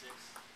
six.